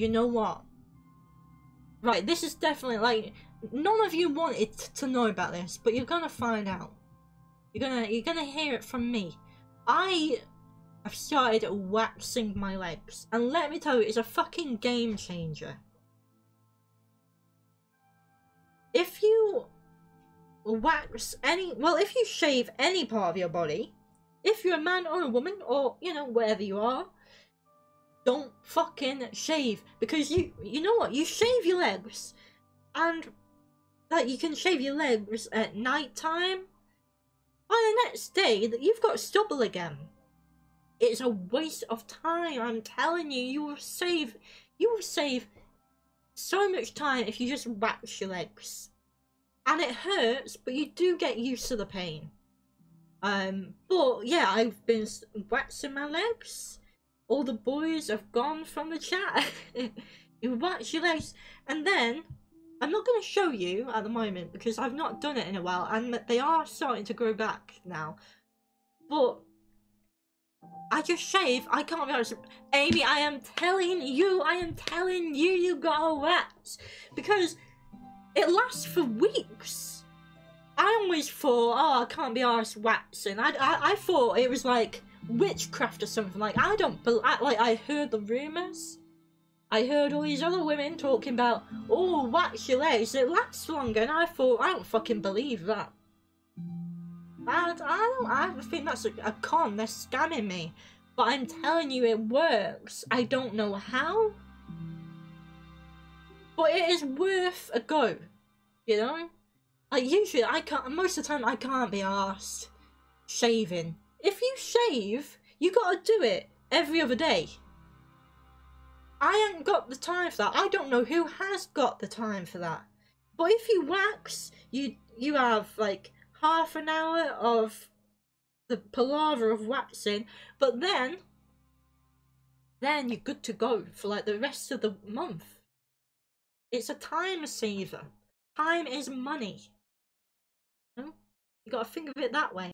you know what? Right, this is definitely like none of you wanted to know about this, but you're gonna find out. You're gonna you're gonna hear it from me. I have started waxing my legs, and let me tell you, it's a fucking game changer. If you wax any, well, if you shave any part of your body, if you're a man or a woman, or you know wherever you are, don't fucking shave because you you know what you shave your legs and like you can shave your legs at night time by the next day that you've got stubble again. It's a waste of time i'm telling you you will save you will save so much time if you just wax your legs. And it hurts but you do get used to the pain. Um but yeah i've been waxing my legs all the boys have gone from the chat. you watch your legs, and then I'm not going to show you at the moment because I've not done it in a while, and they are starting to grow back now. But I just shave. I can't be honest, Amy. I am telling you, I am telling you, you gotta wax because it lasts for weeks. Always thought, oh, I can't be arsed waxing. I, I, I thought it was like witchcraft or something. Like, I don't believe, like, I heard the rumours. I heard all these other women talking about, oh, wax your legs, it lasts longer, and I thought, I don't fucking believe that. I, I don't, I think that's a, a con, they're scamming me. But I'm telling you, it works. I don't know how. But it is worth a go, you know? Like, usually, I can't, most of the time, I can't be asked shaving if you shave, you gotta do it every other day. I ain't got the time for that. I don't know who has got the time for that. But if you wax, you you have like half an hour of the palaver of waxing, but then then you're good to go for like the rest of the month. It's a time saver. Time is money. You gotta think of it that way.